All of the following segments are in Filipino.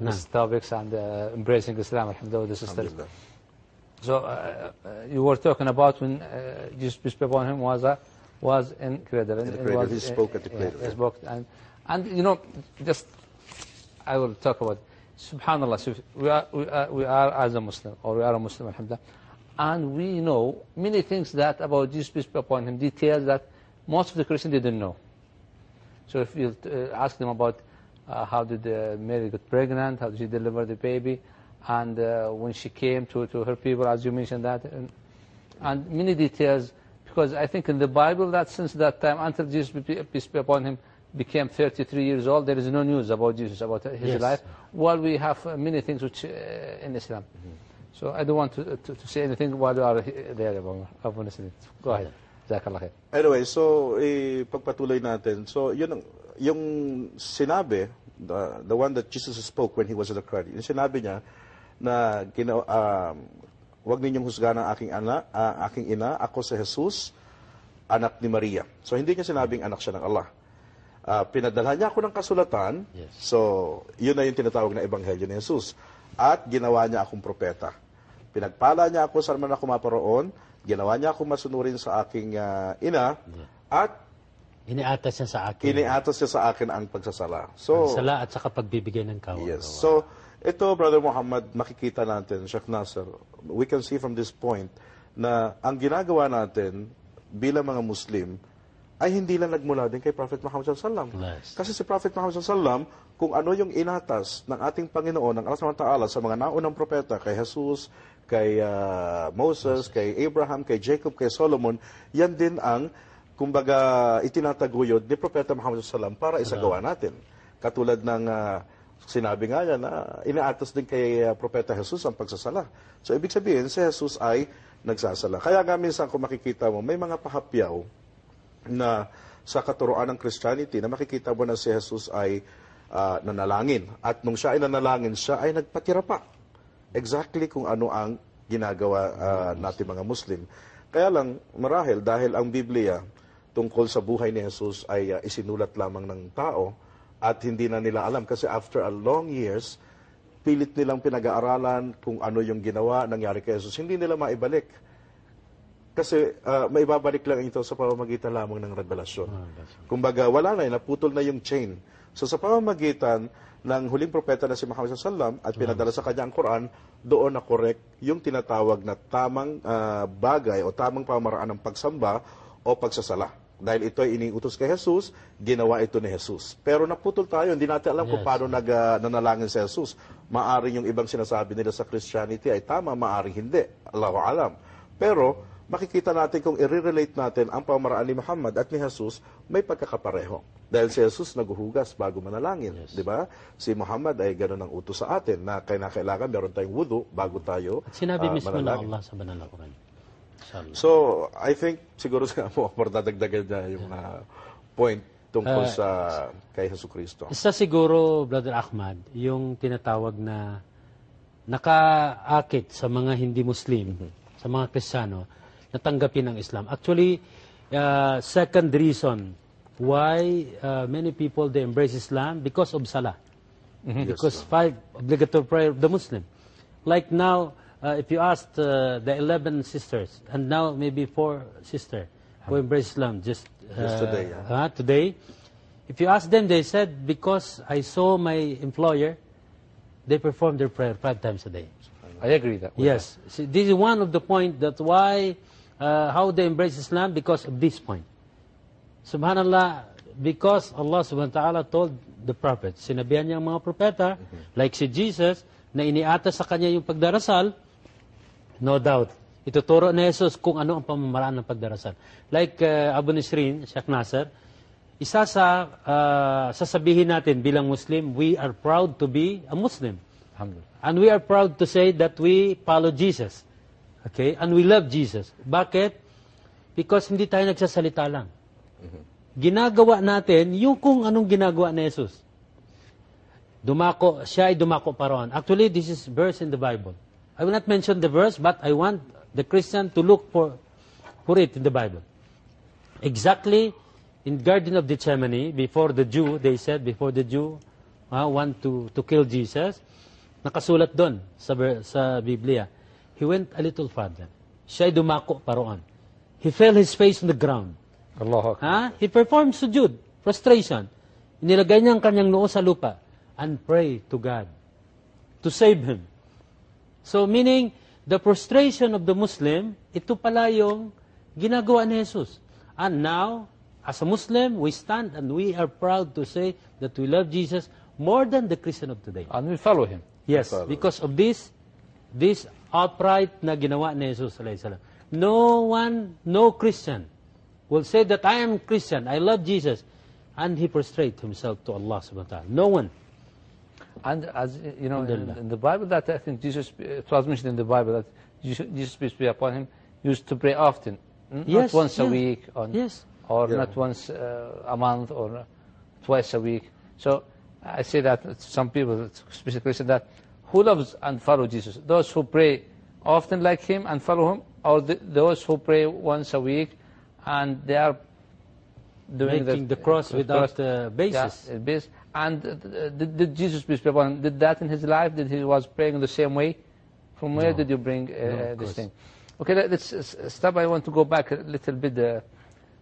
these topics and uh, embracing Islam, alhamdulillah, the sisters. Alhamdulillah. So uh, uh, you were talking about when Jesus peace be upon him was was in cradle. In It cradle. was, He spoke at the yeah, cradle, he spoke, and and you know just I will talk about. Subhanallah, we are, we are we are as a Muslim or we are a Muslim, alhamdulillah, and we know many things that about Jesus peace be upon him, details that most of the Christians didn't know. So if you uh, ask them about uh, how did uh, Mary get pregnant, how did she deliver the baby, and uh, when she came to, to her people, as you mentioned that, and, and many details, because I think in the Bible that since that time, until Jesus, peace be upon him, became 33 years old, there is no news about Jesus, about his Yes. life, while we have uh, many things which uh, in Islam. So I don't want to, to, to say anything while you are there, Abu Abu Nasir. Go ahead. Jazakallah khair. Anyway, so ipagpatuloy natin. So yun ang, yung sinabi, the, the one that Jesus spoke when he was at the crowd, yung sinabi niya na gina, um, wag ninyong husgahan ang aking, ana, ah, aking ina, ako si Jesus, anak ni Maria. So hindi niya sinabing anak siya ng Allah. Ah, pinadala niya ako ng kasulatan, Yes. so yun na yung tinatawag na ebanghelyo ni Jesus. At ginawa niya akong propeta. Pinagpala niya ako sa man ako maparoon, ginawa niya akong masunurin sa aking ah, ina, at Iniatas niya sa akin. iniatos niya sa akin ang pagsasala. So, Sala at saka pagbibigay ng kawan. Yes. So, ito, Brother Muhammad, makikita natin, Sheikh Nasser, we can see from this point na ang ginagawa natin bilang mga Muslim ay hindi lang nagmula din kay Prophet Muhammad wasallam. Yes. Kasi si Prophet Muhammad wasallam, kung ano yung inatas ng ating Panginoon, ng Allah ta'ala sa mga naunang propeta, kay Jesus, kay ah, Moses, kay Abraham, kay Jacob, kay Solomon, yan din ang kumbaga itinataguyod ni Propeta Muhammad wasallam para isagawa natin. Katulad ng ah, sinabi nga niya na inaatos din kay ah, Propeta Jesus ang pagsasala. So ibig sabihin, si Jesus ay nagsasala. Kaya nga minsan kung makikita mo, may mga pahapyaw na sa katuroan ng Christianity na makikita mo na si Jesus ay ah, nanalangin. At nung siya ay nanalangin, siya ay nagpatira pa. Exactly kung ano ang ginagawa ah, natin mga Muslim. Kaya lang, marahil, dahil ang Biblia tungkol sa buhay ni Jesus ay ah, isinulat lamang ng tao at hindi na nila alam. Kasi after a long years, pilit nilang pinag-aaralan kung ano yung ginawa, nangyari kay Jesus. Hindi nila maibalik. Kasi ah, maibabalik lang ito sa pamamagitan lamang ng revelasyon. Kumbaga, wala na, naputol na yung chain. So sa pamamagitan ng huling propeta na si Muhammad sallam at pinadala sa kanya ang Quran, doon na correct yung tinatawag na tamang ah, bagay o tamang pamaraan ng pagsamba o pagsasala. Dahil ito ay iniutos kay Jesus, ginawa ito ni Jesus. Pero naputol tayo, hindi natin alam kung Yes. paano nag, ah, nanalangin si Jesus. Maaring yung ibang sinasabi nila sa Christianity ay tama, maaring hindi. Allahu alam. Pero makikita natin kung i-relate natin ang pamaraan ni Muhammad at ni Jesus, may pagkakapareho. Dahil si Jesus naguhugas bago manalangin. Di ba? Si Muhammad ay gano'n ang utos sa atin na kailangan meron tayong wudu bago tayo At sinabi ah, mismo ng manalangin. Allah sa banal na Quran. So, I think siguro sa mo, dadagdagan niya yung ah, point tungkol Ah, sa kay Jesu Kristo. Isa siguro, Brother Ahmad, yung tinatawag na nakaakit sa mga hindi Muslim, sa mga Kristiyano, na tanggapin ang Islam. Actually, uh, second reason why uh, many people they embrace Islam because of Salah. Because five obligatory prayer of the Muslim. Like now, uh, if you asked uh, the 11 sisters, and now maybe four sisters who embrace Islam just, uh, Just today, yeah. uh, today, if you ask them, they said, because I saw my employer, they perform their prayer five times a day. I agree that. with Yes. See, this is one of the point that why, uh, how they embrace Islam, because of this point. Subhanallah, because Allah subhanahu wa ta'ala told the prophet, sinabihan niya ang mga propeta, like si Jesus, na iniatas sa kanya yung pagdarasal, no doubt, ituturo ni Jesus kung ano ang pamamaraan ng pagdarasal. Like uh, Abu Nisrin, Sheikh Nasser, isa sa uh, sasabihin natin bilang Muslim, we are proud to be a Muslim. And we are proud to say that we follow Jesus. Okay? And we love Jesus. Bakit? Because hindi tayo nagsasalita lang. Ginagawa natin yung kung anong ginagawa ni Jesus. Dumako, siya ay dumako paroon. Actually, this is verse in the Bible. I will not mention the verse, but I want the Christian to look for, for it in the Bible. Exactly in Garden of Gethsemane, before the Jew, they said, before the Jew ah, want to, to kill Jesus, nakasulat doon sa, sa Biblia, he went a little further. Siya'y dumako paroon. He fell his face on the ground. Allah. Ha? He performed sujud, prostration. Inilagay niya ang kanyang noo sa lupa and pray to God to save him. So meaning, the prostration of the Muslim, ito pala yung ginagawa ni Jesus. And now, as a Muslim, we stand and we are proud to say that we love Jesus more than the Christian of today. And we follow him. Yes, because of this, this upright na ginawa ni Jesus. No one, no Christian will say that I am Christian, I love Jesus, and he prostrate himself to Allah subhanahu wa ta'ala. No one. And as you know, in, in the Bible, that I think Jesus, it was mentioned in the Bible that Jesus, Jesus peace be upon him, used to pray often, N- Yes, not once a week, on, Yes. or Yeah. not once uh, a month, or uh, twice a week. So I say that to some people, especially Christians, that who loves and follow Jesus? Those who pray often like him and follow him, or the, those who pray once a week and they are doing Making the cross without, cross. uh, basis. Yeah, uh, base. And did, did Jesus, peace be upon him, did that in his life? Did he was praying in the same way? From where did you bring uh, of this thing? Okay, let- let's uh, stop. I want to go back a little bit, uh,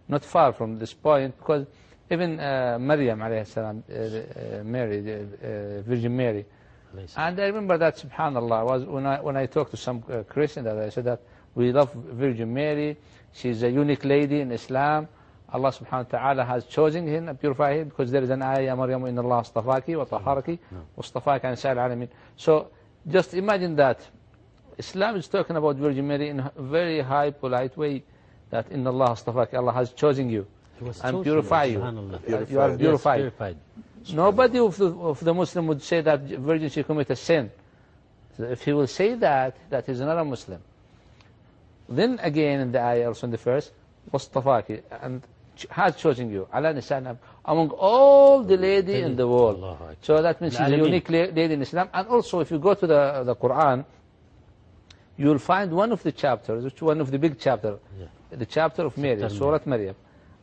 not far from this point, because even uh, Maryam, alayhi salam, uh, uh, Mary, uh, uh, Virgin Mary, and I remember that, subhanAllah, was when I, when I talked to some Christian, that I said that we love Virgin Mary, she's a unique lady in Islam, Allah subhanahu wa ta'ala has chosen him and purified him because there is an ayah, Maryam, inna Allah astafaki wa taharaki wa astafaki an sa'il alamin. So just imagine that. Islam is talking about Virgin Mary in a very high, polite way, that inna Allah astafaki, Allah has chosen you He was and chosen, purify you. subhanallah. You are Purified. Yes, purified. purified. Nobody of the, of the Muslim would say that virgin she committed sin. So if he will say that, that he's not a Muslim. Then again in the ayah, also in the first, وَاصْطَفَاكِ and ch- has chosen you, ala nisan among all the lady in the world. So that means she's a unique lady in Islam. And also, if you go to the, the Quran, you will find one of the chapters, which one of the big chapter, the chapter of Mary, Chapter Surah Maryam.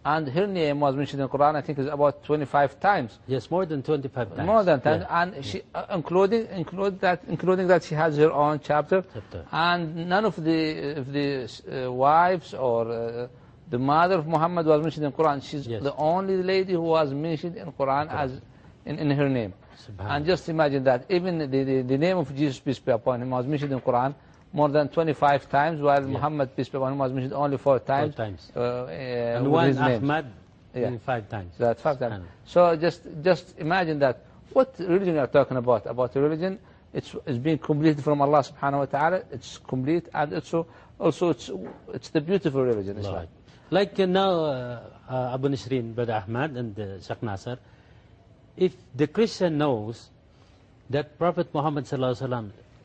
And her name was mentioned in the Quran, I think is about 25 times. Yes, more than 25 times. More than that, Yeah. and she, uh, including include that, including that she has her own chapter, Chapter. and none of the of the uh, wives or uh, the mother of Muhammad was mentioned in Quran. She's Yes. the only lady who was mentioned in Quran as in, in her name. And just imagine that even the, the, the name of Jesus peace be upon him was mentioned in Quran more than 25 times, while Muhammad peace be upon him was mentioned only four times. times. Uh, uh, And one. Ahmad, Yeah. five times. That that- Subhanallah. So just just imagine that. What religion you are talking about? About a religion, it's, it's being completed from Allah Subhanahu wa Taala. It's complete, and also also it's it's the beautiful religion, Islam. Right. Like uh, now, uh, uh, Abu Nisrin, Brother Ahmad, and uh, Sheikh Nasser, if the Christian knows that Prophet Muhammad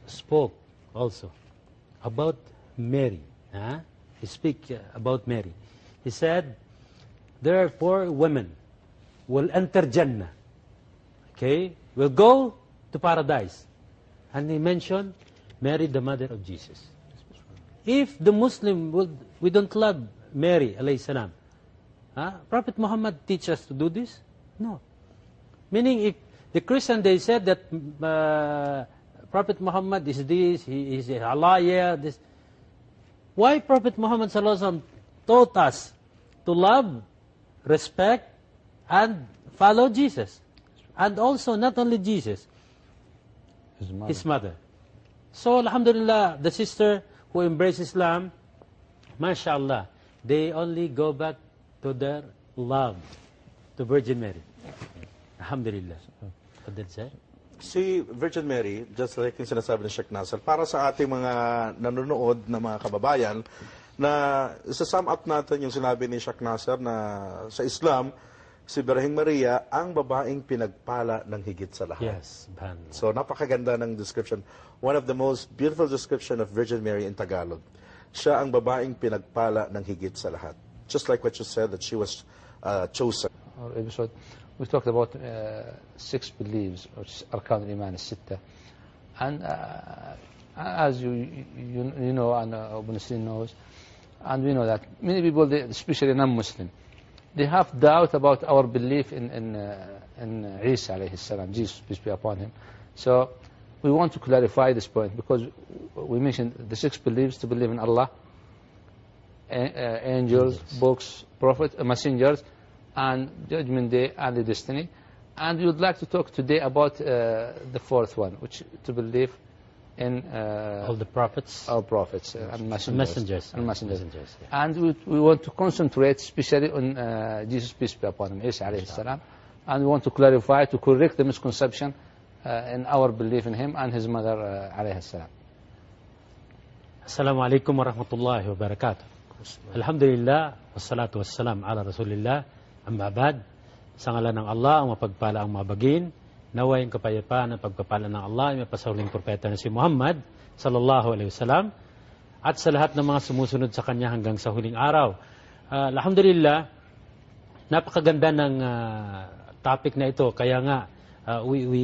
spoke also about Mary, huh? he speak about Mary. He said, there are four women will enter Jannah, okay, will go to paradise. And he mentioned Mary, the mother of Jesus. If the Muslim will, we don't love Mary alayhi salam, huh? Prophet Muhammad teach us to do this? No. Meaning if the Christian they said that uh, Prophet Muhammad is this, he is Allah, yeah, this. Why Prophet Muhammad sallallahu taught us to love, respect, and follow Jesus, and also not only Jesus, His mother. his mother. So, Alhamdulillah, the sister who embraced Islam, mashallah, they only go back to their love to Virgin Mary. Alhamdulillah. Did say? Si Virgin Mary, just like yung sinasabi ni Sheikh Nasser, para sa ating mga nanonood na mga kababayan, na isa-sum up natin yung sinabi ni Sheikh Nasser na sa Islam, si Birhing Maria ang babaeng pinagpala ng higit sa lahat. Yes, subhanallah. So napakaganda ng description. One of the most beautiful description of Virgin Mary in Tagalog. Siya ang babaeng pinagpala ng higit sa lahat. Just like what you said, that she was uh, chosen. Our episode, we talked about uh, six beliefs, or arkan al-iman, sitta. And uh, as you, you, you know, and uh, Abu Nasrin knows, and we know that many people, they, especially non-Muslim, they have doubt about our belief in, in, uh, in Isa alayhi salam, Jesus peace be upon him. So we want to clarify this point because we mentioned the six beliefs to believe in Allah, a- uh, angels, books, prophets, uh, messengers, and judgment day and the destiny. And we would like to talk today about uh, the fourth one, which to believe in uh, All the prophets. all prophets uh, and messengers. Messengers. And messengers. Messengers, And we, we want to concentrate especially on uh, Jesus, peace be upon him, Isa alayhi salam. And we want to clarify, to correct the misconception in our belief in him and his mother, uh, alayhi salam. Assalamualaikum warahmatullahi wabarakatuh. Alhamdulillah, wassalatu wassalam ala rasulillah, amma ba'd. Sa ngalan ng Allah, ang mapagpala ang mabagin, naway ang kapayapaan ang pagpapala ng Allah, ay mapasahuling propeta na si Muhammad, sallallahu alaihi wasallam, at sa lahat ng mga sumusunod sa kanya hanggang sa huling araw. Ah, alhamdulillah, napakaganda ng ah, topic na ito. Kaya nga, ah, we, we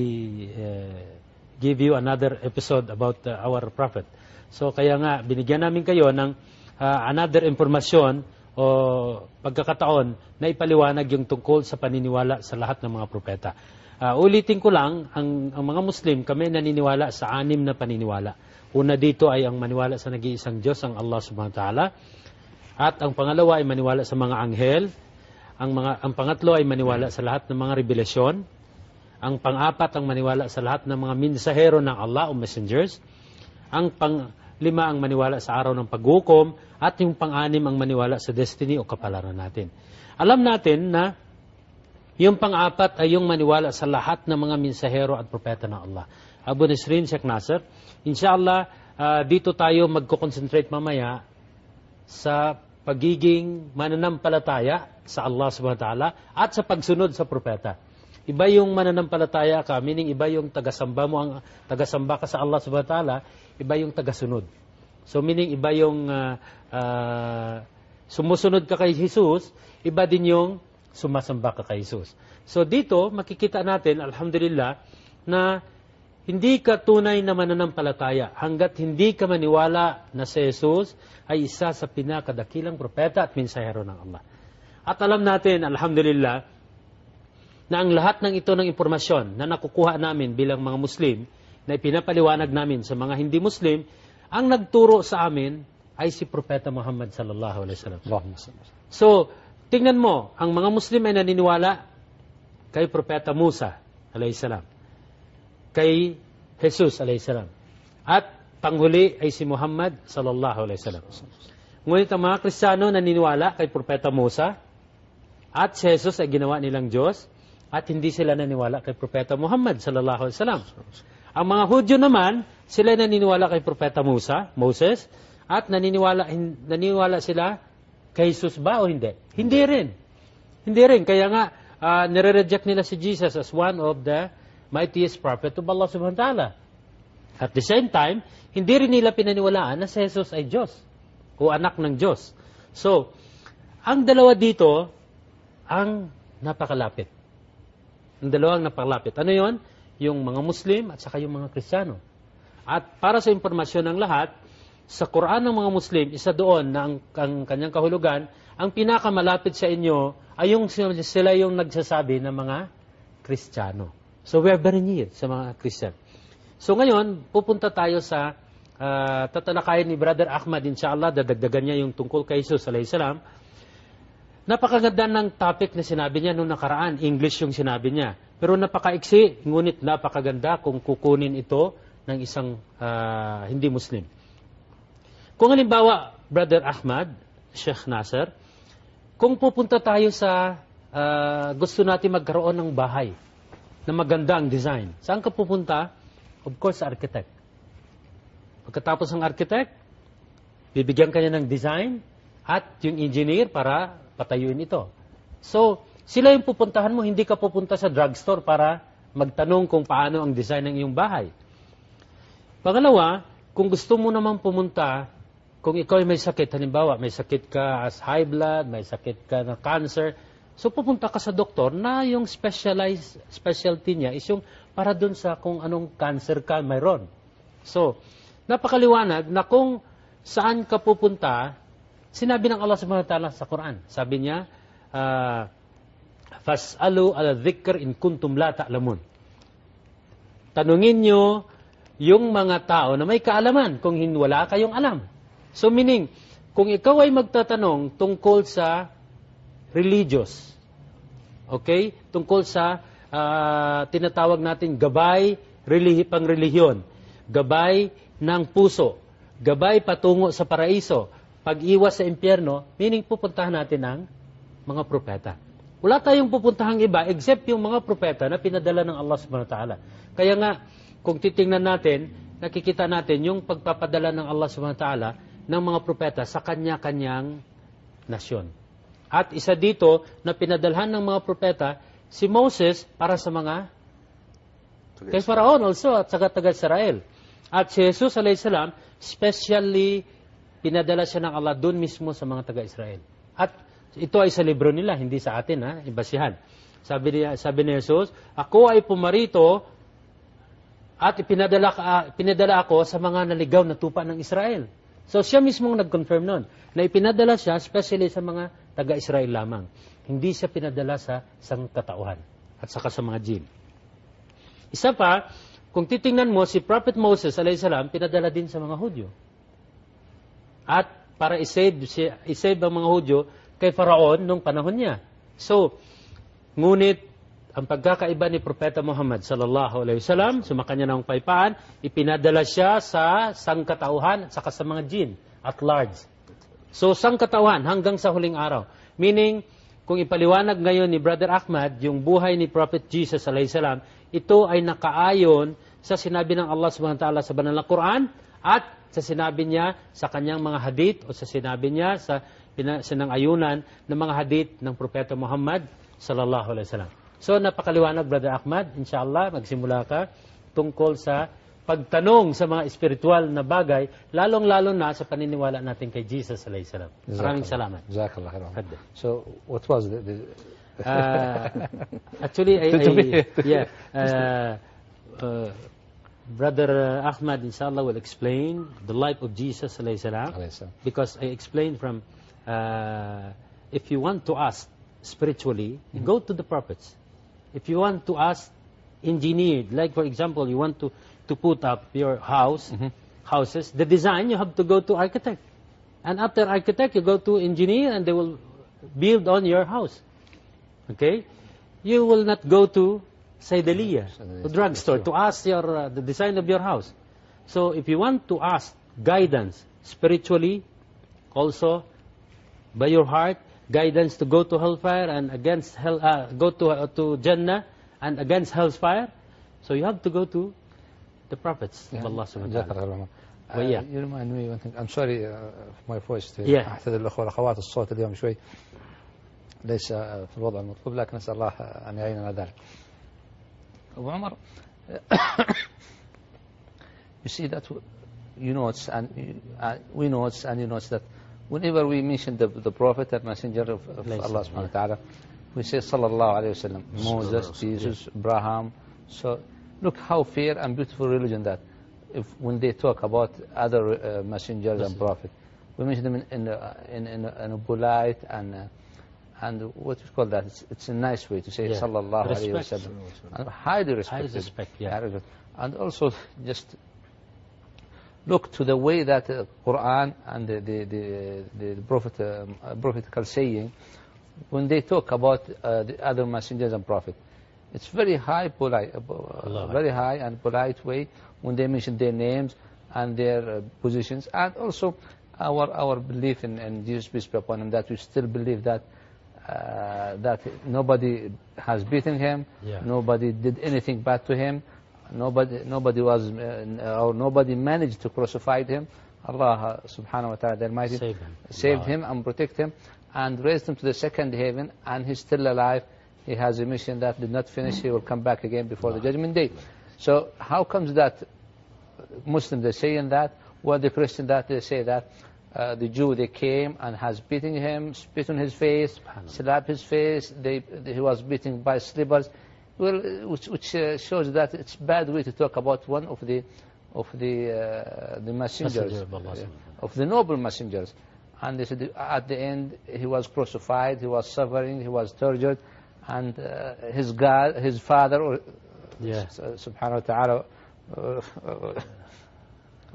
eh, give you another episode about ah, our prophet. So kaya nga, binigyan namin kayo ng ah, another information o pagkakataon na ipaliwanag yung tungkol sa paniniwala sa lahat ng mga propeta. Ah, ulitin ko lang, ang, ang mga Muslim, kami naniniwala sa anim na paniniwala. Una dito ay ang maniwala sa nag-iisang Diyos, ang Allah subhanahu wa ta'ala. At ang pangalawa ay maniwala sa mga anghel. Ang, mga, ang pangatlo ay maniwala sa lahat ng mga revelasyon. Ang pang-apat ang maniwala sa lahat ng mga minsahero ng Allah o messengers. Ang pang-lima ang maniwala sa araw ng paghukom. At yung pang-anim ang maniwala sa destiny o kapalaran natin. Alam natin na yung pang-apat ay yung maniwala sa lahat ng mga minsahero at propeta ng Allah. Abu Nisrin, Sheikh Nasser, inshallah, ah, dito tayo magko-concentrate mamaya sa pagiging mananampalataya sa Allah subhanahu wa ta'ala at sa pagsunod sa propeta. Iba yung mananampalataya ka, meaning iba yung tagasamba mo, ang tagasamba ka sa Allah subhanahu wa ta'ala, iba yung tagasunod. So meaning iba yung ah, ah, sumusunod ka kay Jesus, iba din yung sumasamba ka kay Jesus. So dito, makikita natin, alhamdulillah, na hindi ka tunay na mananampalataya hanggat hindi ka maniwala na si Jesus ay isa sa pinakadakilang propeta at minsahero ng Allah. At alam natin, alhamdulillah, na ang lahat ng ito ng impormasyon na nakukuha namin bilang mga Muslim, na ipinapaliwanag namin sa mga hindi Muslim, ang nagturo sa amin ay si Propeta Muhammad sallallahu alaihi wasallam. So, tingnan mo, ang mga Muslim ay naniniwala kay Propeta Musa, alayhisalam, kay Jesus, alayhisalam, at panghuli ay si Muhammad, sallallahu alaihi wasallam. Ngunit ang mga Kristiyano naniniwala kay Propeta Musa, at si Jesus ay ginawa nilang Diyos, at hindi sila naniniwala kay Propeta Muhammad, sallallahu alaihi wasallam. Ang mga Hudyo naman, sila ay naniniwala kay Propeta Musa, Moses, at naniniwala, naniniwala sila kay Jesus ba o hindi? Hindi rin. Hindi rin. Kaya nga, ah, nire-reject nila si Jesus as one of the mightiest prophet of Allah subhanahu wa ta'ala. At the same time, hindi rin nila pinaniwalaan na si Jesus ay Diyos o anak ng Diyos. So, ang dalawa dito, ang napakalapit. Ang dalawang napakalapit. Ano yon? Yung mga Muslim at saka yung mga Kristiyano. At para sa impormasyon ng lahat, sa Quran ng mga Muslim, isa doon na ang, ang kanyang kahulugan, ang pinakamalapit sa inyo ay yung sila yung nagsasabi ng mga Kristiyano. So we are very near sa mga Christian. So ngayon, pupunta tayo sa ah, tatalakayin ni Brother Ahmad, inshallah, dadagdagan niya yung tungkol kay Jesus, alayhi salam. Napakaganda ng topic na sinabi niya nung nakaraan. English yung sinabi niya. Pero napakaiksi, ngunit napakaganda kung kukunin ito ng isang ah, hindi Muslim. Kung halimbawa, Brother Ahmad, Sheikh Nasser, kung pupunta tayo sa ah, gusto natin magkaroon ng bahay na maganda ang design, saan ka pupunta? Of course, sa architect. Pagkatapos ng architect, bibigyan kanya ng design at yung engineer para patayuin ito. So, sila yung pupuntahan mo, hindi ka pupunta sa drugstore para magtanong kung paano ang design ng iyong bahay. Pangalawa, kung gusto mo naman pumunta, kung ikaw ay may sakit, halimbawa, may sakit ka as high blood, may sakit ka na cancer, so pupunta ka sa doktor na yung specialized, specialty niya is yung para dun sa kung anong cancer ka mayroon. So, napakaliwanag na kung saan ka pupunta, sinabi ng Allah subhanahu wa ta'ala sa Quran. Sabi niya, ah, Fas'alu ala dhikr in kuntum la ta'lamun. Tanungin nyo yung mga tao na may kaalaman kung wala kayong alam. So meaning, kung ikaw ay magtatanong tungkol sa religious, okay? Tungkol sa ah, tinatawag natin gabay relihi, pang relihiyon, gabay ng puso, gabay patungo sa paraiso, pag-iwas sa impyerno, meaning pupuntahan natin ang mga propeta. Wala tayong pupuntahang iba except yung mga propeta na pinadala ng Allah subhanahu wa ta'ala. Kaya nga, kung titingnan natin, nakikita natin yung pagpapadala ng Allah subhanahu wa ta'ala ng mga propeta sa kanya-kanyang nasyon. At isa dito na pinadalhan ng mga propeta, si Moses para sa mga kay Faraon also at sa taga Israel. At si Jesus alayhisalam, specially pinadala siya ng Allah doon mismo sa mga taga-Israel. At ito ay sa libro nila, hindi sa atin, ha? ibasihan. Sabi, niya, sabi ni Jesus, ako ay pumarito at pinadala, ka- pinadala ako sa mga naligaw na tupa ng Israel. So siya mismong nag-confirm nun, na ipinadala siya especially sa mga taga-Israel lamang. Hindi siya pinadala sa sangkatauhan at saka sa mga jinn. Isa pa, kung titingnan mo, si Prophet Moses, alayhisalam, pinadala din sa mga Hudyo. At para isave, siya- isave ang mga Hudyo kay Faraon nung panahon niya. So, ngunit, ang pagkakaiba ni Propeta Muhammad sallallahu alaihi wasallam, sumakanya ng paypaan, ipinadala siya sa sangkatauhan at saka sa mga jinn at large. So, sangkatauhan hanggang sa huling araw. Meaning, kung ipaliwanag ngayon ni Brother Ahmad, yung buhay ni Prophet Jesus alayhi salam, ito ay nakaayon sa sinabi ng Allah subhanahu wa ta'ala sa banal na Quran at sa sinabi niya sa kanyang mga hadith o sa sinabi niya sa sinangayunan ng mga hadith ng Propeta Muhammad sallallahu alaihi wasallam. So napakaliwanag Brother Ahmad, inshallah magsimula ka tungkol sa pagtanong sa mga espiritual na bagay, lalong-lalo na sa paniniwala natin kay Jesus alayhi salam. Maraming salamat. Jazakallah khairan. So, what was the, the Uh, actually, I, I yeah, uh, uh, Brother uh, Ahmad, inshallah, will explain the life of Jesus, salam, because I explained from, uh, if you want to ask spiritually, go to the prophets. If you want to ask engineered, like for example, you want to, to put up your house, houses, the design, you have to go to architect. And after architect, you go to engineer and they will build on your house. Okay? You will not go to Saidaliya, to drugstore, to ask your, uh, the design of your house. So if you want to ask guidance spiritually, also by your heart, guidance to go to hellfire and against hell, uh, go to, uh, to Jannah and against hellfire, so you have to go to the prophets of Allah subhanahu wa جزاك ta'ala. الله خير Uh, وإياك. you remind me one thing. I'm sorry uh, for my voice to Yeah. أعتذر الأخوة والأخوات الصوت اليوم شوي ليس uh, في الوضع المطلوب لكن نسأل الله uh, أن يعيننا ذلك Abu Umar, you see that, you know it's, and uh, we know it's, and you know it's that whenever we mention the, the Prophet and Messenger of, of Allah subhanahu wa ta'ala, we say Sallallahu Alaihi Wasallam, Moses, Jesus, yeah. Abraham. So look how fair and beautiful religion that if when they talk about other uh, messengers and prophets. We mention them in, in, uh, in, in, in a polite and uh, and what we call that it's, it's a nice way to say Yeah. sallallahu alayhi wa sallam and highly respected respect, yeah. Highly respect. and also just look to the way that the Quran and the, the, the, the, prophet, um, uh, prophetical saying, when they talk about uh, the other messengers and prophet, it's very high, polite, uh, very high and polite way when they mention their names and their uh, positions, and also our our belief in, in Jesus peace be upon him that we still believe that uh, that nobody has beaten him, Yeah. nobody did anything bad to him, nobody nobody was uh, or nobody managed to crucify him. Allah subhanahu wa ta'ala the Almighty Save him. saved Allah. him and protect him and raised him to the second heaven and he's still alive. He has a mission that did not finish. He will come back again before the judgment day. So how comes that Muslims are saying that, while the Christian that they say that uh, the Jew they came and has beaten him, spit on his face, slapped his face. They, they- he was beaten by slippers. Well, uh, which, which uh, shows that it's bad way to talk about one of the of the uh, the messengers Messenger of the noble messengers. And they said at the end he was crucified, he was suffering, he was tortured, and uh, his God, his father, Yeah. subhanahu wa ta'ala,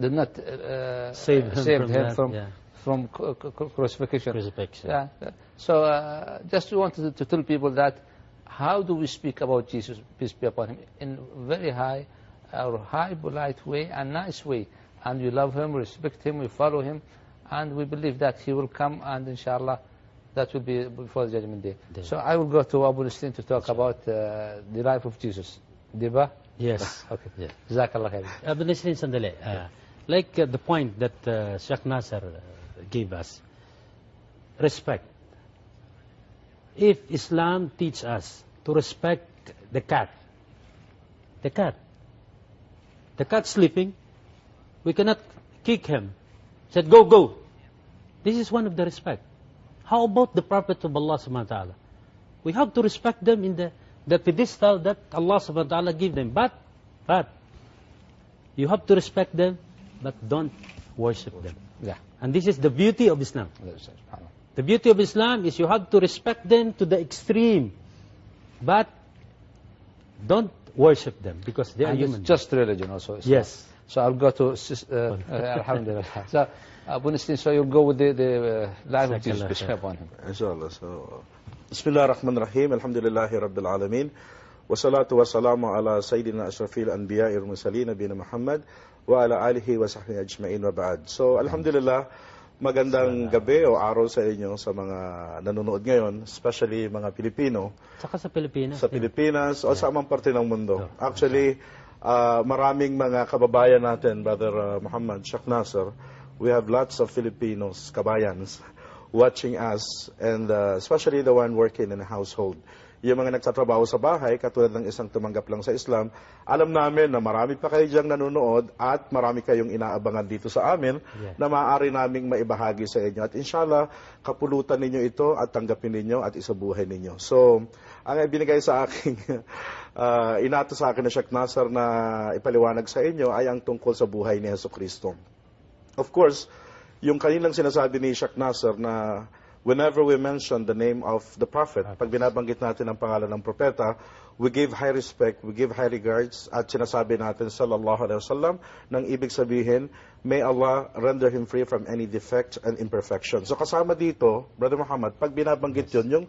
did not uh, Save him saved from him that, from, yeah. from crucifixion. Crucifixion. Yeah. So uh, just wanted to, tell people that how do we speak about Jesus, peace be upon him, in very high or high, polite way and nice way. And we love him, respect him, we follow him, and we believe that he will come and inshallah that will be before the judgment day. So I will go to Abu Nistin to talk about uh, the life of Jesus. Deba? Yes. Okay. Yeah. Jazakallah khair. Abu Nisrin sandali. Like uh, the point that uh, Sheikh Nasser uh, gave us. Respect. If Islam teach us to respect the cat, the cat, the cat sleeping, we cannot kick him. Said, go, go. This is one of the respect. How about the Prophet of Allah subhanahu wa ta'ala? We have to respect them in the, the pedestal that Allah subhanahu wa ta'ala give them. But, but, you have to respect them, but don't worship them. Yeah. And this is the beauty of Islam. The beauty of Islam is you have to respect them to the extreme, but don't worship them because they are And it's human. just religion also. Islam. Yes. So I'll go to, uh, uh, Alhamdulillah. So, Abu Nistin, so you'll go with the, the uh, life of Jesus, peace be upon him. Inshallah. So, Bismillah ar-Rahman ar-Rahim. Alhamdulillahi Rabbil Alameen. Wassalamu ala Sayyidina Ashrafil Anbiya wal Mursalin Nabina Muhammad wa ala alihi wa sahbihi ajma'in wa ba'd. So, Alhamdulillah, magandang gabi o araw sa inyo sa mga nanonood ngayon, especially mga Pilipino Saka sa Pilipinas. sa Pilipinas o sa amang parte ng mundo. Actually, uh, maraming mga kababayan natin, Brother uh, Muhammad, Sheikh Nasser, we have lots of Filipinos, kabayans, watching us, and uh, especially the one working in a household. Yung mga nagtatrabaho sa bahay, katulad ng isang tumanggap lang sa Islam, alam namin na marami pa kayo diyang nanonood at marami kayong inaabangan dito sa amin Yeah. na maaari naming maibahagi sa inyo. At inshallah, kapulutan ninyo ito at tanggapin ninyo at isabuhay ninyo. So, ang binigay sa aking uh, inato sa akin na Sheikh Nasser na ipaliwanag sa inyo ay ang tungkol sa buhay ni Yesu Kristo. Of course, yung kanilang sinasabi ni Sheikh Nasser na whenever we mention the name of the prophet, pag binabanggit natin ang pangalan ng propeta, we give high respect, we give high regards, at sinasabi natin, sallallahu alaihi wasallam, nang ibig sabihin, may Allah render him free from any defect and imperfection. So kasama dito, Brother Muhammad, pag binabanggit yun, yung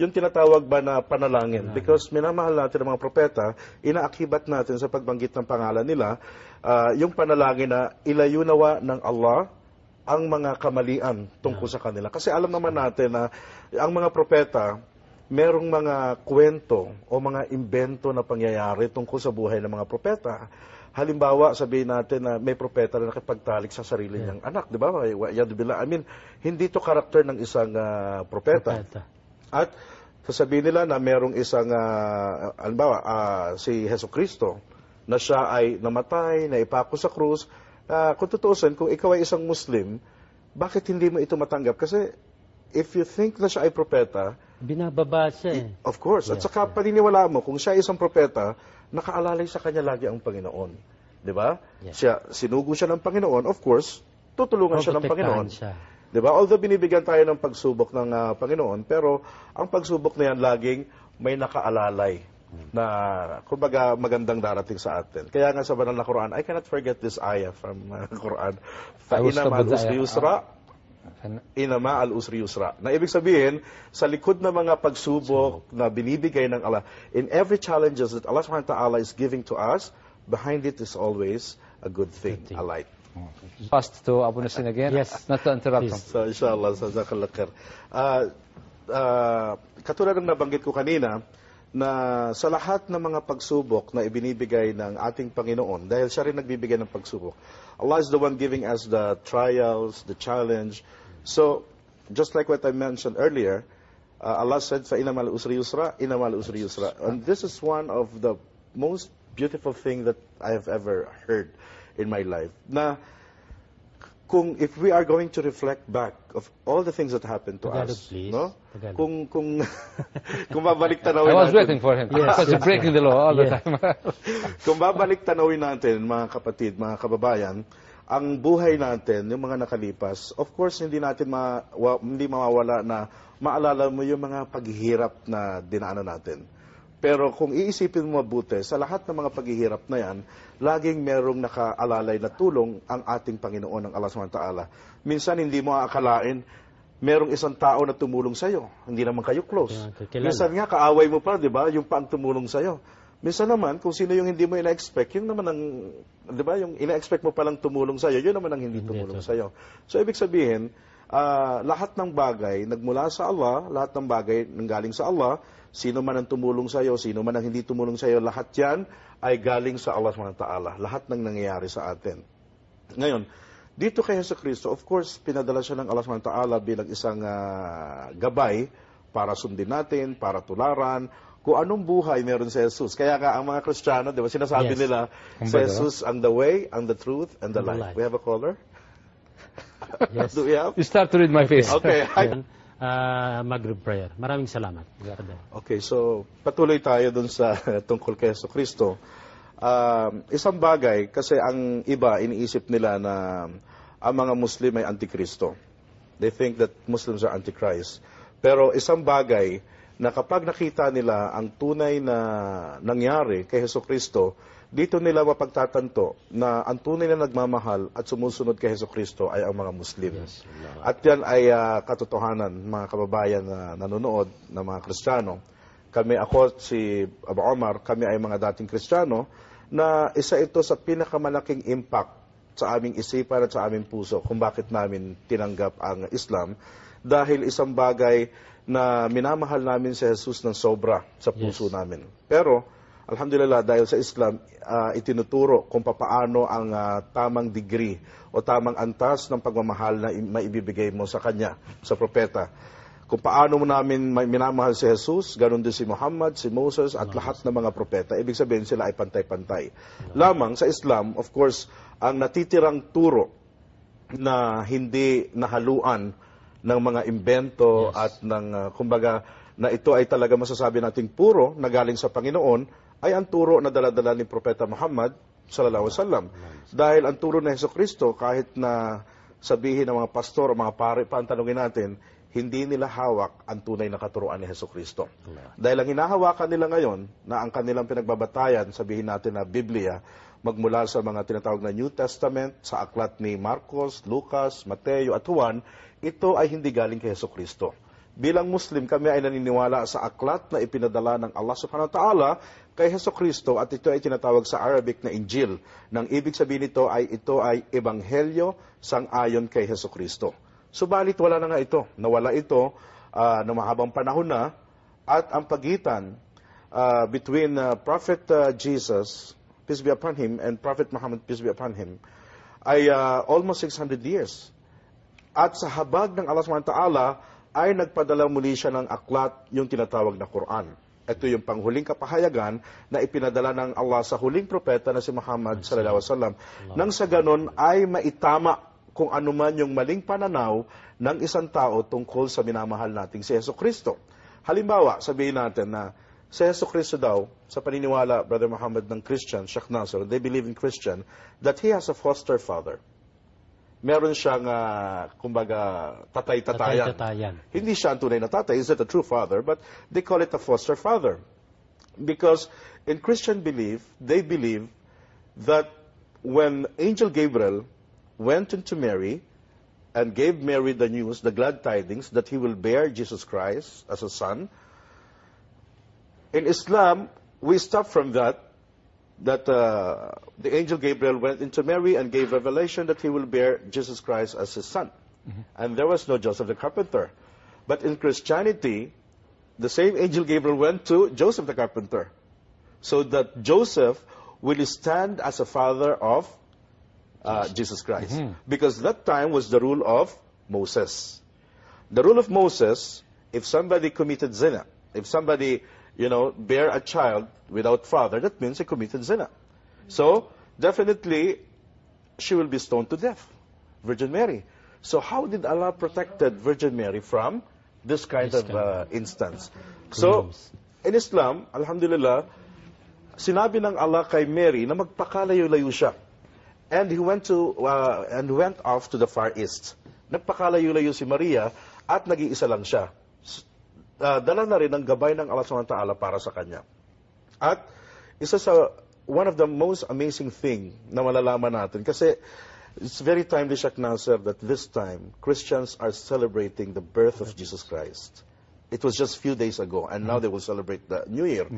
yung tinatawag ba na panalangin. Because minamahal natin ang mga propeta, inaakibat natin sa pagbanggit ng pangalan nila, ah, yung panalangin na ilayo nawa ng Allah ang mga kamalian tungkol sa kanila. Kasi alam naman natin na ang mga propeta, merong mga kwento o mga imbento na pangyayari tungkol sa buhay ng mga propeta. Halimbawa, sabihin natin na may propeta na nakipagtalik sa sarili niyang anak, di ba? Yad billah. I mean, hindi to karakter ng isang ah, propeta. Propeta. At sasabihin nila na merong isang, uh, alimbawa, ah, si Heso Kristo, na siya ay namatay, na ipako sa krus. Ah, kung tutuusin, kung ikaw ay isang Muslim, bakit hindi mo ito matanggap? Kasi if you think na siya ay propeta, Binababa siya eh. of course, at Yes, saka paniniwala mo, kung siya ay isang propeta, nakaalalay sa kanya lagi ang Panginoon. Di ba? Yes. Siya, sinugo siya ng Panginoon, of course, tutulungan siya ng Panginoon. siya. 'Di ba? Although binibigyan tayo ng pagsubok ng ah, Panginoon, pero ang pagsubok na yan laging may nakaalalay na kumbaga magandang darating sa atin. Kaya nga sa banal na Quran, I cannot forget this ayah from uh, Quran. Fa I will inna stop ma'al with the usri ayah. yusra, And- inama al usri yusra. Na ibig sabihin, sa likod ng mga pagsubok na binibigay ng Allah, in every challenges that Allah subhanahu wa ta'ala is giving to us, behind it is always a good thing, a light. Fast to Abu Nistin again. Yes. Not to interrupt him. Please. So, inshallah, sa Jazakallah khair. Ah, ah, katulad ng nabanggit ko kanina, na sa lahat ng mga pagsubok na ibinibigay ng ating Panginoon, dahil siya rin nagbibigay ng pagsubok, Allah is the one giving us the trials, the challenge. So, just like what I mentioned earlier, uh, Allah said, فَإِنَمَا الْأُسْرِ يُسْرًا إِنَمَا الْأُسْرِ يُسْرًا And this is one of the most beautiful thing that I have ever heard in my life. Na kung if we are going to reflect back of all the things that happened to Tagalog, us, please. no? Tagalog. Kung kung kung babalik tanawin I was natin, waiting for him. Yes. Because he's breaking the law all the time. kung babalik tanawin natin mga kapatid, mga kababayan, ang buhay natin, yung mga nakalipas, of course, hindi natin ma, wa- hindi mawawala na maalala mo yung mga paghihirap na dinaanan natin. Pero kung iisipin mo mabuti, sa lahat ng mga paghihirap na yan, laging merong nakaalalay na tulong ang ating Panginoon, ang Allah SWT. Minsan hindi mo aakalain, merong isang tao na tumulong sa'yo. Hindi naman kayo close. Kakilala. Minsan nga, kaaway mo pa, di ba? Yung pa ang tumulong sa'yo. Minsan naman, kung sino yung hindi mo ina-expect, yun naman ang, di ba, yung ina-expect mo palang tumulong sa'yo, yun naman ang hindi tumulong sa'yo. So, ibig sabihin, ah, lahat ng bagay nagmula sa Allah, lahat ng bagay nanggaling sa Allah, sino man ang tumulong sa'yo, sino man ang hindi tumulong sa'yo, lahat yan ay galing sa Allah SWT. Lahat ng nangyayari sa atin. Ngayon, dito kay Yesu Kristo, of course, pinadala siya ng Allah SWT bilang isang ah, gabay para sundin natin, para tularan, kung anong buhay meron si Jesus. Kaya nga, ang mga Kristiyano, di ba, sinasabi Yes. nila, si. Jesus ang the way, ang the truth, and the And the life. life. We have a caller? Yes. Do we have? You start to read my face. Okay. Hi. Ah, Maghrib prayer. Maraming salamat. Okay, so patuloy tayo dun sa tungkol kay Yeso Kristo. Um, isang bagay, kasi ang iba, iniisip nila na ang mga Muslim ay antikristo. They think that Muslims are antichrist. Pero isang bagay na kapag nakita nila ang tunay na nangyari kay Heso Kristo, dito nila mapagtatanto na ang tunay na nagmamahal at sumusunod kay Heso Kristo ay ang mga Muslim. At yan ay ah, katotohanan, mga kababayan na nanonood, na mga Kristiyano. Kami, ako, si Abu Omar, kami ay mga dating Kristiyano, na isa ito sa pinakamalaking impact sa aming isipan at sa aming puso kung bakit namin tinanggap ang Islam dahil isang bagay na minamahal namin si Jesus ng sobra sa puso namin. Pero, alhamdulillah, dahil sa Islam, ah, itinuturo kung papaano ang ah, tamang degree o tamang antas ng pagmamahal na maibibigay mo sa Kanya, sa propeta. Kung paano mo namin may- minamahal si Jesus, ganun din si Muhammad, si Moses, at lahat ng mga propeta. Ibig sabihin sila ay pantay-pantay. Lamang sa Islam, of course, ang natitirang turo na hindi nahaluan ng mga imbento at ng, uh, kumbaga, na ito ay talaga masasabi nating puro na galing sa Panginoon, ay ang turo na daladala ni Propeta Muhammad sallallahu alaihi wasallam. Dahil ang turo ni Heso Kristo, kahit na sabihin ng mga pastor o mga pare pa ang tanongin natin, hindi nila hawak ang tunay na katuruan ni Heso Kristo. Dahil ang hinahawakan nila ngayon, na ang kanilang pinagbabatayan, sabihin natin na Biblia, magmula sa mga tinatawag na New Testament, sa aklat ni Marcos, Lucas, Mateo at Juan, ito ay hindi galing kay Heso Kristo. Bilang Muslim, kami ay naniniwala sa aklat na ipinadala ng Allah subhanahu wa ta'ala kay Heso Kristo at ito ay tinatawag sa Arabic na Injil. Nang ibig sabihin nito ay ito ay ebanghelyo sang-ayon kay Heso Kristo. Subalit wala na nga ito. Nawala ito ah, na mahabang panahon na at ang pagitan ah, between ah, Prophet ah, Jesus, peace be upon him, and Prophet Muhammad, peace be upon him, ay ah, almost 600 years. At sa habag ng Allah SWT ay nagpadala muli siya ng aklat yung tinatawag na Quran. Ito yung panghuling kapahayagan na ipinadala ng Allah sa huling propeta na si Muhammad sallallahu alaihi wasallam. Nang sa ganon ay maitama kung ano man yung maling pananaw ng isang tao tungkol sa minamahal nating si Yeso Kristo. Halimbawa, sabihin natin na si Yeso Kristo daw, sa paniniwala, Brother Muhammad ng Christian, Sheikh Nasr, they believe in Christian, that he has a foster father meron siyang, ah, kumbaga, tatay-tatayan. Tatay-tatayan. Hindi siya ang tunay na tatay, he's not a true father, but they call it a foster father. Because in Christian belief, they believe that when Angel Gabriel went into Mary and gave Mary the news, the glad tidings, that he will bear Jesus Christ as a son, in Islam, we stop from that that uh, the angel Gabriel went into Mary and gave revelation that he will bear Jesus Christ as his son. And there was no Joseph the carpenter. But in Christianity, the same angel Gabriel went to Joseph the carpenter. So that Joseph will stand as a father of uh, Jesus Christ. Because that time was the rule of Moses. The rule of Moses, if somebody committed zina, if somebody, you know, bear a child without father, that means he committed zina. So, definitely, she will be stoned to death. Virgin Mary. So, how did Allah protected Virgin Mary from this kind of uh, instance? So, in Islam, Alhamdulillah, sinabi ng Allah kay Mary na magpakalayo-layo siya. And he went to uh, and went off to the far east. Nagpakalayo-layo si Maria at nag-iisa lang siya. Uh, dala na rin ang gabay ng Allah ta'ala para sa kanya. At isa sa one of the most amazing thing na malalaman natin kasi it's very timely Sheikh Nasser that this time Christians are celebrating the birth of Jesus Christ. It was just few days ago and now they will celebrate the New Year.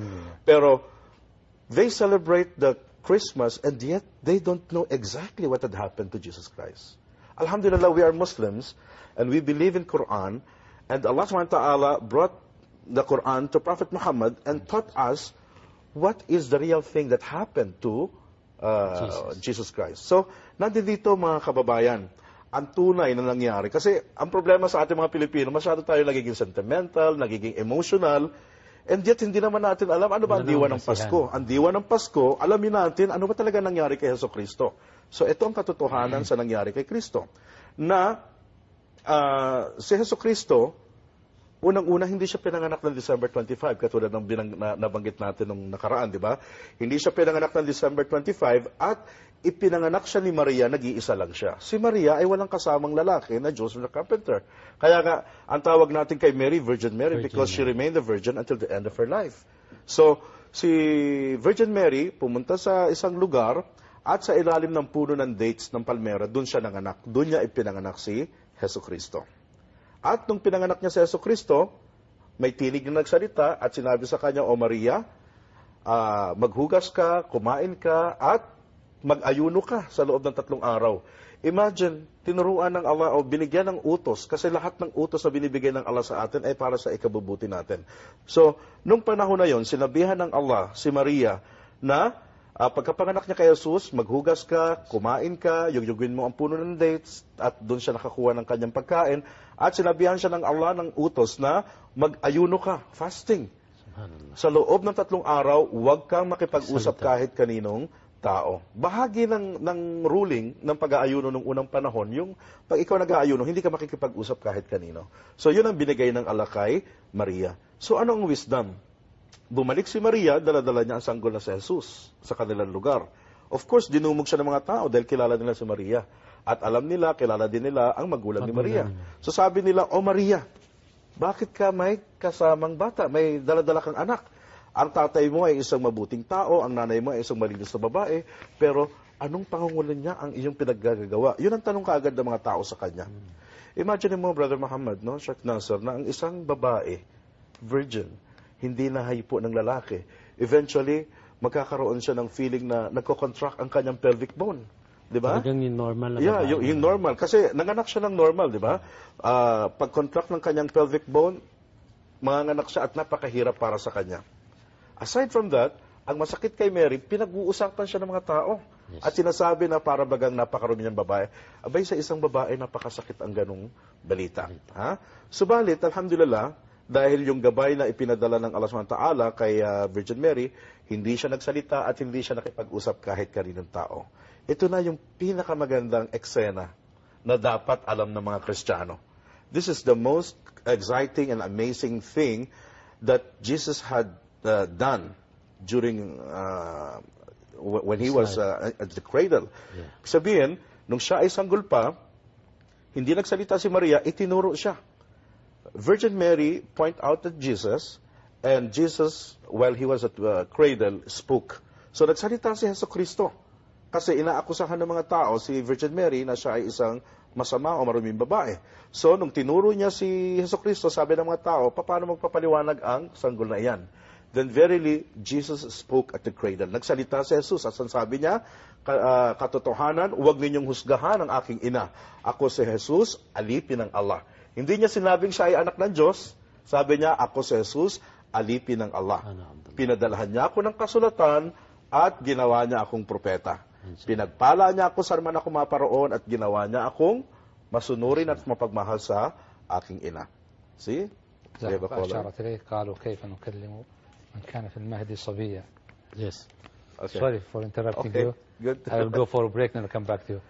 Pero they celebrate the Christmas and yet they don't know exactly what had happened to Jesus Christ. Alhamdulillah, we are Muslims and we believe in Quran and Allah subhanahu wa ta'ala brought the Quran to Prophet Muhammad and taught us what is the real thing that happened to uh, Jesus. Christ. So, nandito mga kababayan, ang tunay na nangyari. Kasi ang problema sa ating mga Pilipino, masyado tayo nagiging sentimental, nagiging emotional, and yet hindi naman natin alam ano ba ang diwa ng? Pasko. Ang diwa ng Pasko, alamin natin ano ba talaga nangyari kay Heso Kristo. So ito ang katotohanan sa nangyari kay Kristo. Na ah, si Heso Kristo, Unang-una, hindi siya pinanganak ng December 25, katulad ng binang, na, nabanggit natin nung nakaraan, di ba? Hindi siya pinanganak ng December 25 at ipinanganak siya ni Maria, nag-iisa lang siya. Si Maria ay walang kasamang lalaki na Joseph the Carpenter. Kaya nga, ang tawag natin kay Mary, Virgin Mary, Virgin because she remained a virgin until the end of her life. So, si Virgin Mary pumunta sa isang lugar at sa ilalim ng puno ng dates ng palmera, doon siya nanganak. Doon niya ipinanganak si Heso Kristo. At nung pinanganak niya si Yeso Kristo, may tinig na nagsalita at sinabi sa kanya, O Maria, ah, maghugas ka, kumain ka, at mag-ayuno ka sa loob ng tatlong araw. Imagine, tinuruan ng Allah o binigyan ng utos kasi lahat ng utos na binibigay ng Allah sa atin ay para sa ikabubuti natin. So, nung panahon na yon, sinabihan ng Allah si Maria na ah, pagkapanganak niya kay Jesus, maghugas ka, kumain ka, yugyugin mo ang puno ng dates, at doon siya nakakuha ng kanyang pagkain. At sinabihan siya ng Allah ng utos na mag-ayuno ka, fasting. Sa loob ng tatlong araw, huwag kang makipag-usap kahit kaninong tao. Bahagi ng, ng ruling ng pag-aayuno nung unang panahon, yung pag ikaw nag-aayuno, hindi ka makikipag-usap kahit kanino. So yun ang binigay ng Allah kay Maria. So ano ang wisdom? Bumalik si Maria, dala-dala niya ang sanggol na si Jesus sa kanilang lugar. Of course, dinumog siya ng mga tao dahil kilala nila si Maria. At alam nila, kilala din nila ang magulang ni Maria. So sabi nila, O Maria, bakit ka may kasamang bata? May daladala kang anak. Ang tatay mo ay isang mabuting tao, ang nanay mo ay isang malinis na babae, pero anong pangungulan niya ang iyong pinaggagawa? Yun ang tanong kaagad ng mga tao sa kanya. Imagine mo, Brother Muhammad, no, Sheikh Nasser, na ang isang babae, virgin, hindi na po ng lalaki. Eventually, magkakaroon siya ng feeling na nagko-contract ang kanyang pelvic bone. Di ba? Talagang yung normal na Yeah, yung, yung normal. Kasi nanganak siya ng normal, di ba? Ah, pag-contract ng kanyang pelvic bone, manganak siya at napakahirap para sa kanya. Aside from that, ang masakit kay Mary, pinag-uusapan siya ng mga tao. At sinasabi na para bagang napakarumi niyang babae. Abay, sa isang babae, napakasakit ang ganong balita. Ha? Subalit, alhamdulillah, dahil yung gabay na ipinadala ng Allah SWT kay ah, Virgin Mary, hindi siya nagsalita at hindi siya nakipag-usap kahit kaninong tao. Ito na yung pinakamagandang eksena na dapat alam ng mga Kristiyano. This is the most exciting and amazing thing that Jesus had uh, done during uh, wh- when he was uh, at the cradle. Yeah. Sabihin, nung siya ay sanggol pa, hindi nagsalita si Maria, itinuro siya. Virgin Mary point out at Jesus, and Jesus, while he was at uh, cradle, spoke. So nagsalita si Yeso Kristo. Kasi inaakusahan ng mga tao si Virgin Mary na siya ay isang masama o maruming babae. So, nung tinuro niya si Yeso Kristo, sabi ng mga tao, paano magpapaliwanag ang sanggol na iyan? Then verily, Jesus spoke at the cradle. Nagsalita si Jesus at sabi niya, ah, katotohanan, huwag ninyong husgahan ang aking ina. Ako si Jesus, alipin ng Allah. Hindi niya sinabing siya ay anak ng Diyos. Sabi niya, ako si Jesus, alipin ng Allah. Alhamdulillah. Pinadalhan niya ako ng kasulatan at ginawa niya akong propeta. Pinagpala niya ako sa man ako maparoon at ginawa niya akong masunurin at mapagmahal sa aking ina. See? Diba, Kola? أشارت إليه قالوا كيف نكلم من كان في المهدي صبيا Yes. Okay. Sorry for interrupting Okay, you. good. I will go for a break and I'll come back to you.